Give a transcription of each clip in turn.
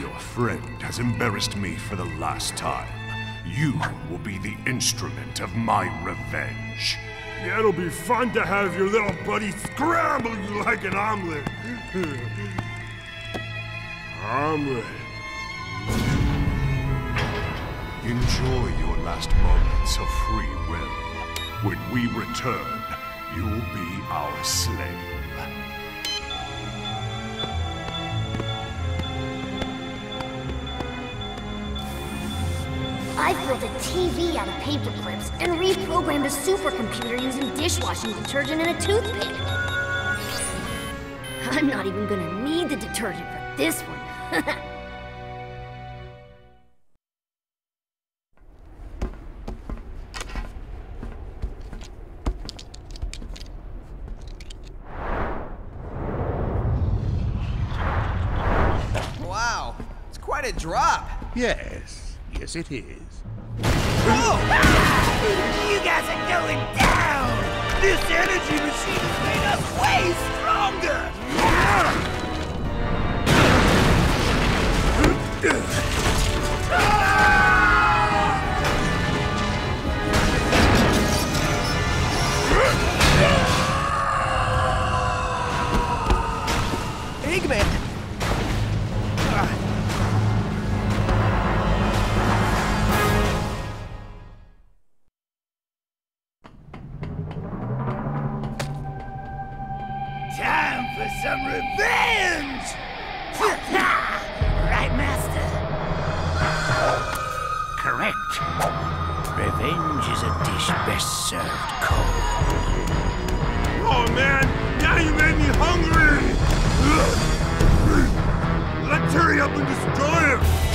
Your friend has embarrassed me for the last time. You will be the instrument of my revenge. Yeah, it'll be fun to have your little buddy scramble you like an omelet. omelet. Enjoy your last moments of free will. When we return, you'll be our slave. I built a TV out of paper clips and reprogrammed a supercomputer using dishwashing detergent and a toothpick. I'm not even gonna need the detergent for this one. Wow, it's quite a drop. Yes, yes it is. You guys are going down! This energy machine has made us way stronger! Eggman! Is best served cold. Oh man, now you made me hungry! Let's hurry up and destroy him!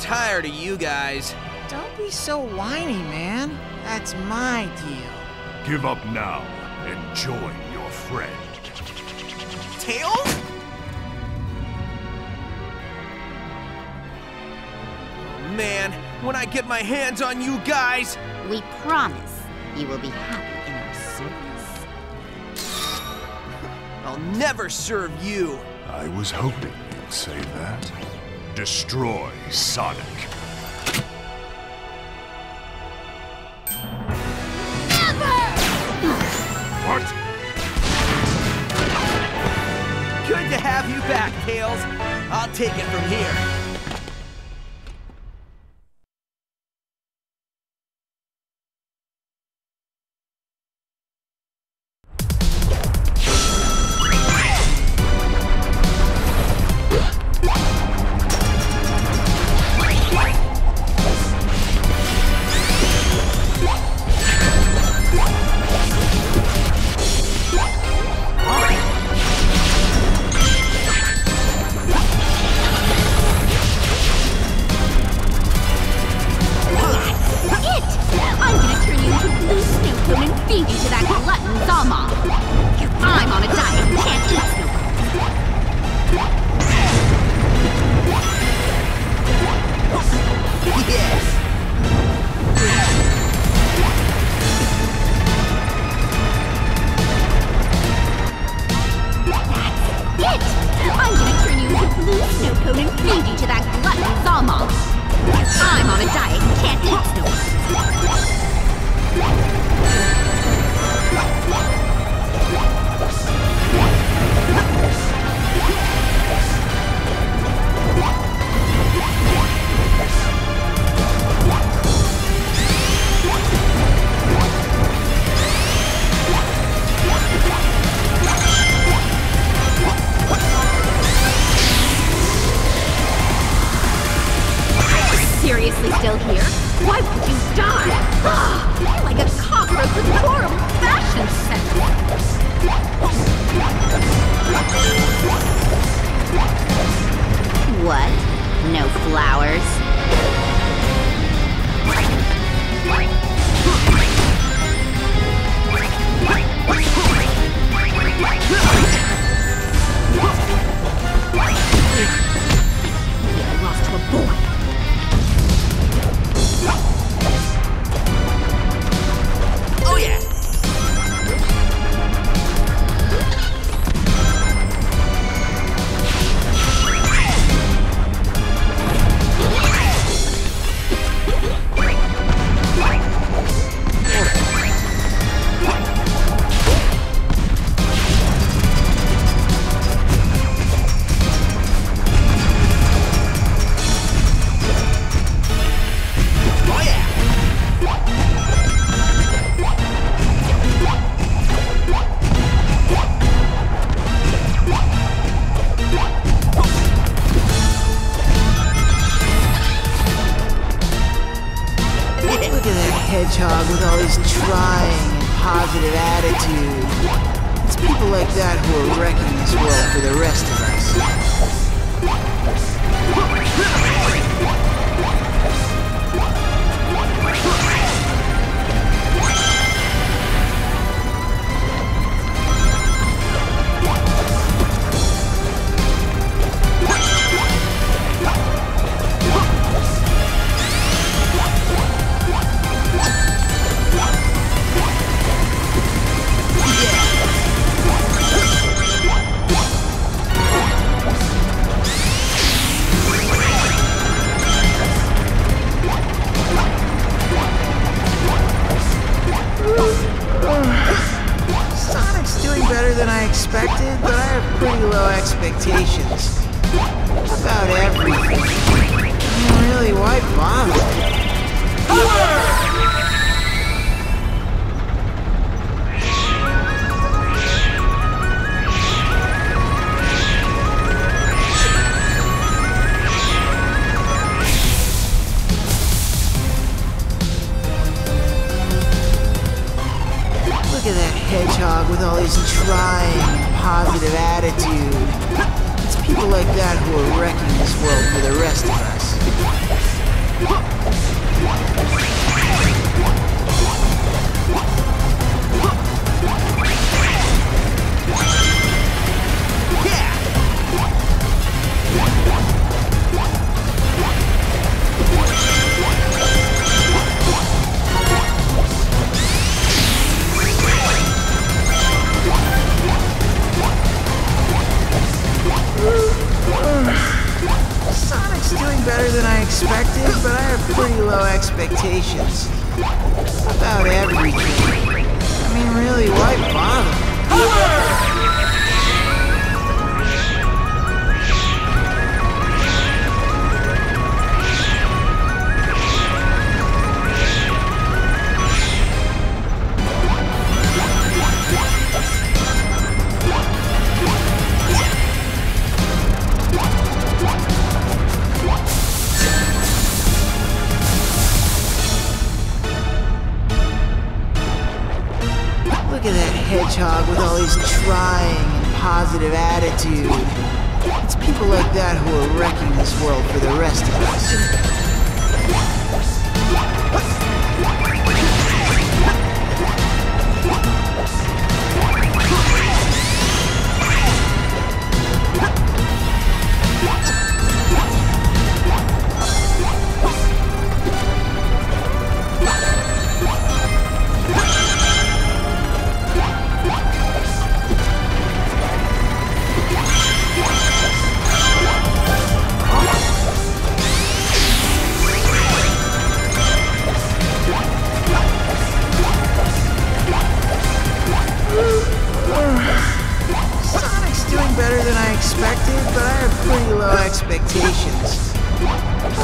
Tired of you guys. Don't be so whiny, man. That's my deal. Give up now and join your friend. Tails? Man, when I get my hands on you guys, We promise you will be happy in our service. I'll never serve you. I was hoping you'd say that. Destroy Sonic. Never! What? Good to have you back, Tails. I'll take it from here. What? No flowers? Lost to a boy. trying and positive attitude. It's people like that who are wrecking this world for the rest of us. positive attitude. It's people like that who are wrecking this world for the rest of us. expectations.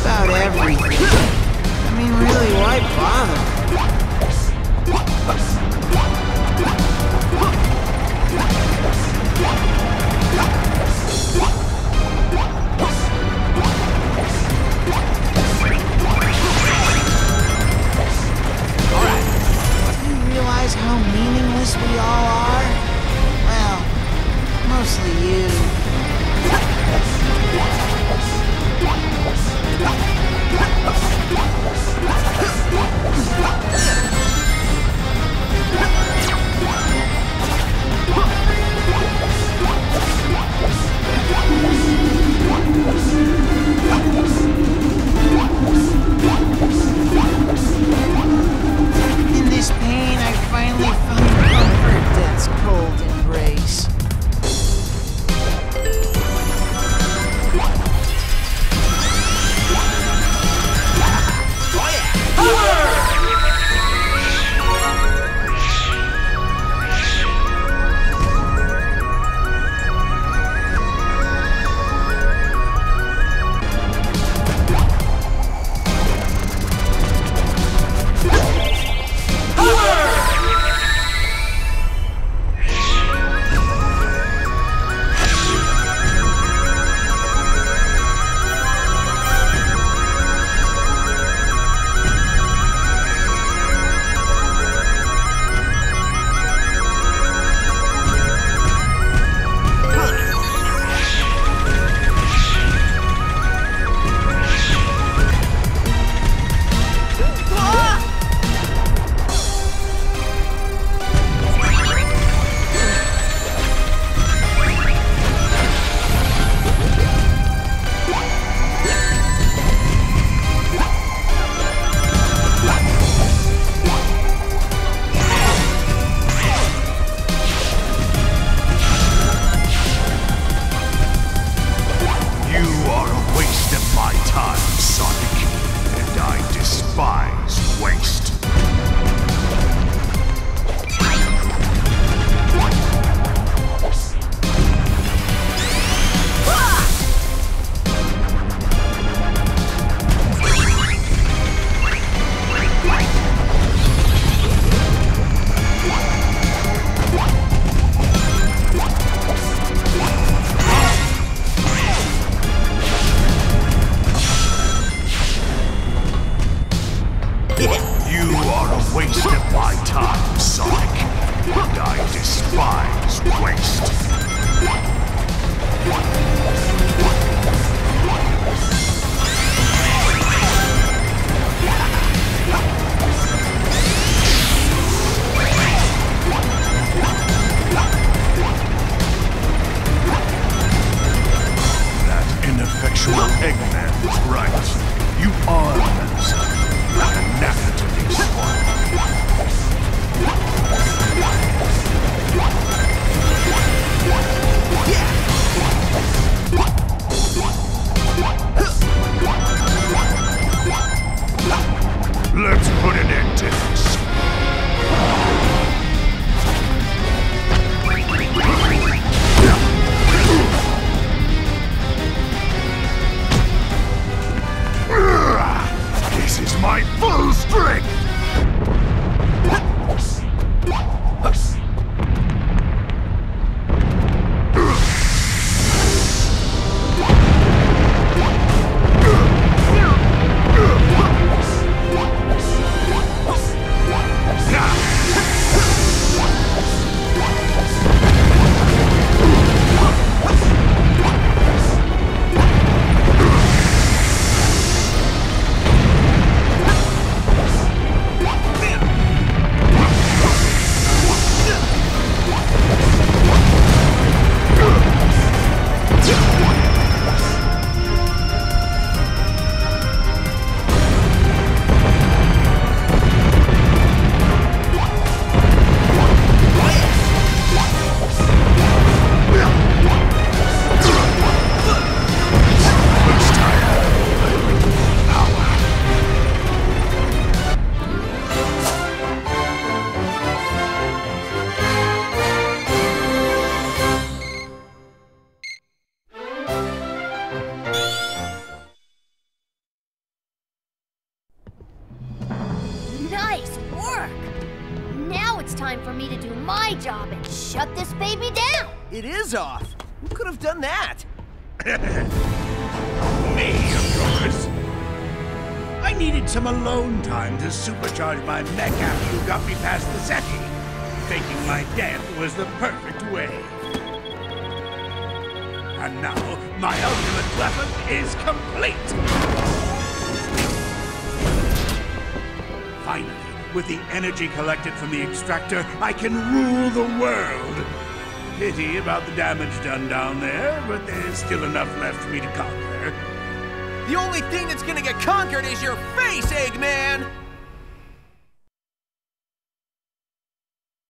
About everything. I mean, really, why bother? It's time for me to do my job and shut this baby down! It is off. Who could have done that? Me, of course. I needed some alone time to supercharge my mech after you got me past the Zeti. Faking my death was the perfect way. And now, my ultimate weapon is complete! Finally, with the energy collected from the extractor, I can rule the world! Pity about the damage done down there, but there's still enough left for me to conquer. The only thing that's gonna get conquered is your face, Eggman!